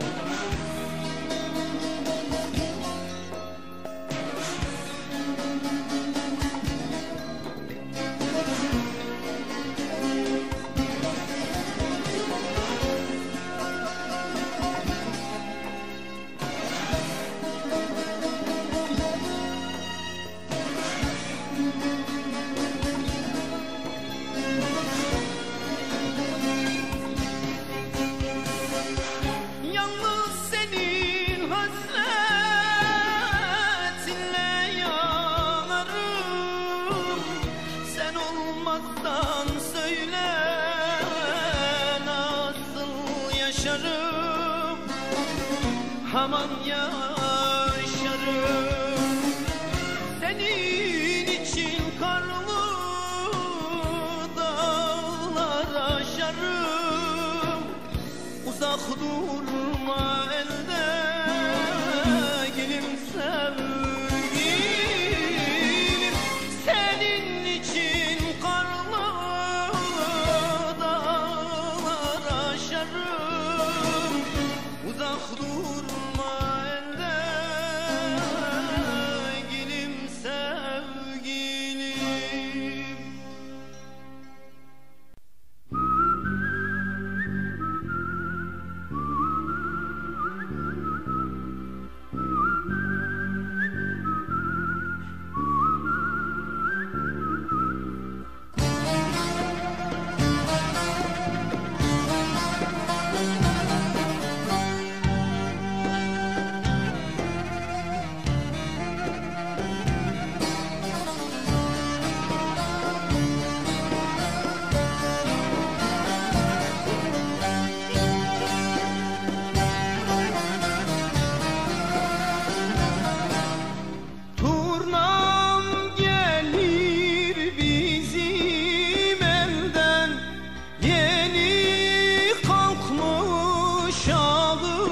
you Aman yaşarım. Senin için karlı dağlar aşarım. Uzak durma elden. aşağı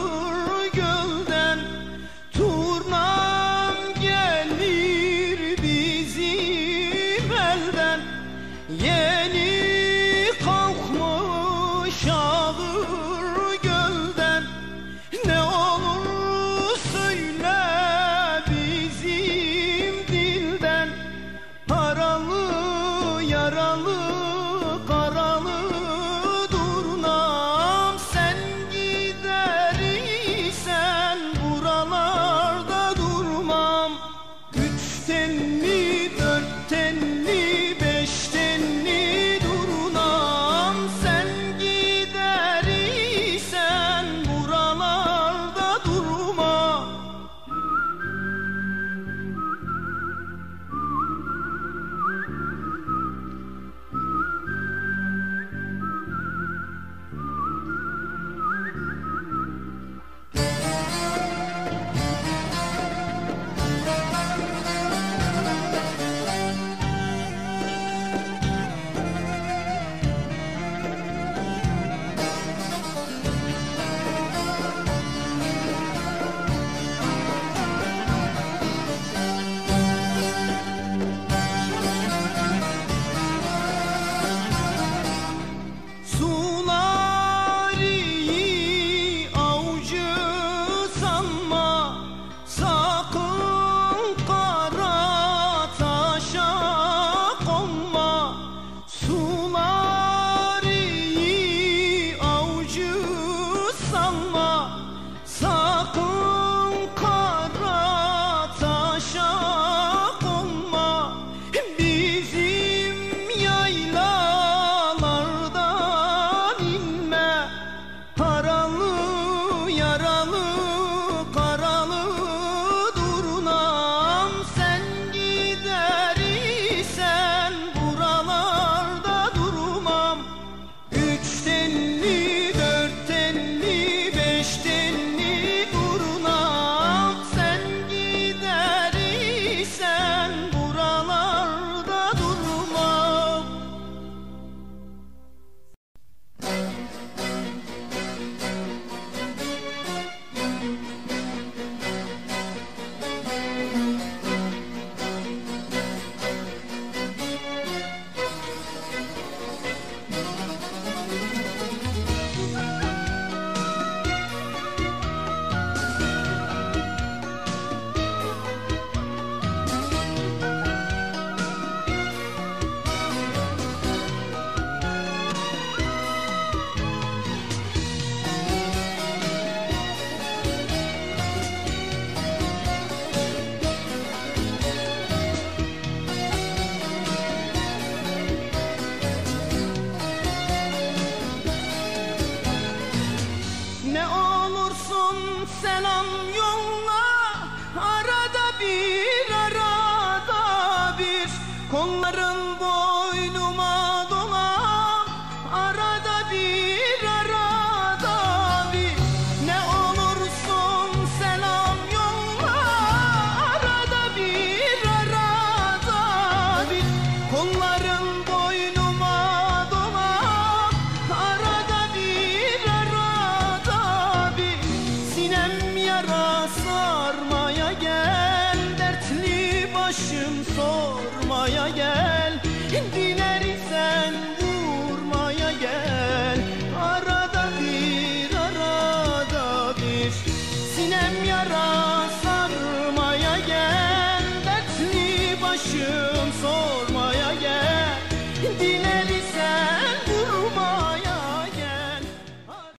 sanma Ne olursun selam Yaşım sormaya gel.